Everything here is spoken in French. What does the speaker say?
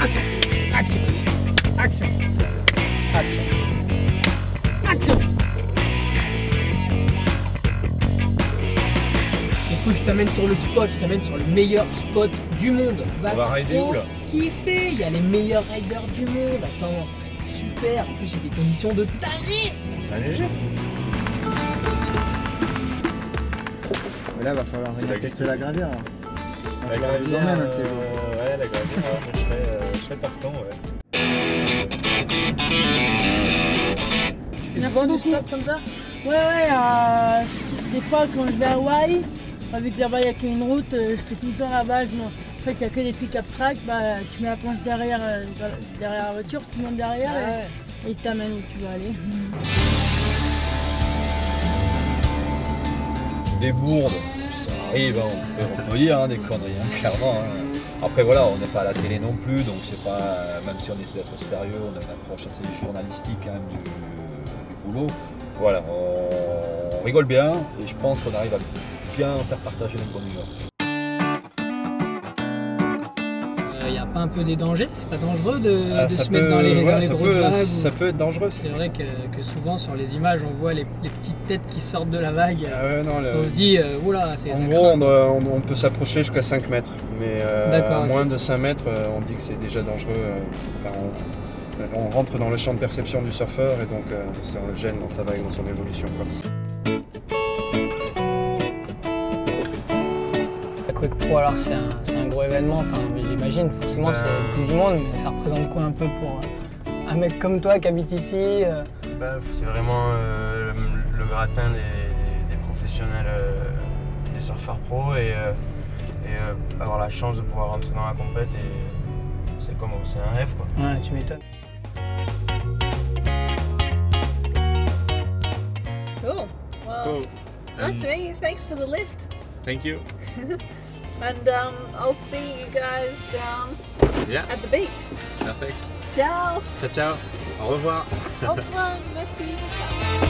Action Action Action Action Écoute, je t'amène sur le spot, je t'amène sur le meilleur spot du monde. On va rider où, là Kiffer, il y a les meilleurs riders du monde. Attends, ça va être super. En plus, il y a des conditions de taré. C'est un léger. Mais là, va falloir venir la tester la gravière. là. La vous gravière, emmène jours. euh, ouais, la gravière, Stop comme ça Ouais, ouais, euh, des fois quand je vais à Hawaï, vu que là-bas il n'y a qu'une route, euh, je fais tout le temps là-bas. je me- En fait, il n'y a que des pick-up track, bah, tu mets la planche derrière, euh, derrière la voiture, tu montes derrière et, et il t'amène où tu veux aller. Des bourdes, ça arrive, hein, on, peut, on peut dire hein, des conneries, hein, clairement. hein. Après voilà, on n'est pas à la télé non plus, donc c'est pas, euh, même si on essaie d'être sérieux, on a une approche assez journalistique quand même du, du boulot. Voilà, on, on rigole bien et je pense qu'on arrive à bien faire partager notre bonne humeur. Il n'y a pas un peu des dangers? C'est pas dangereux de, Ah, de se mettre dans les, ouais, dans les ça grosses peut- vagues ça ou- peut être dangereux. C'est vrai que, que souvent sur les images, on voit les, les petites têtes qui sortent de la vague. Ah ouais, non, le- On se dit, euh, oula, c'est En gros, on, doit- on- on peut s'approcher jusqu'à 5 mètres, mais euh, à moins de 5 mètres, euh, on dit que c'est déjà dangereux. euh, enfin, on, rentre dans le champ de perception du surfeur et donc euh, on le gêne dans sa vague, dans son évolution. quoi. La Quick Pro, alors c'est un, gros événement, enfin j'imagine, forcément c'est Ben- le Coupe du Monde, mais ça représente quoi un peu pour euh, un mec comme toi qui habite ici euh, Bah, c'est vraiment euh, le gratin des, des professionnels, euh, des surfeurs pros et, euh, et, euh, avoir la chance de pouvoir rentrer dans la compète et c'est comme c'est un rêve quoi. Ouais, tu m'étonnes. Cool. nice to meet you. Thanks for the lift. Thank you. And um, I'll see you guys down Yeah, at the beach. perfect. Ciao. Ciao, ciao. Au revoir. Au revoir. Merci.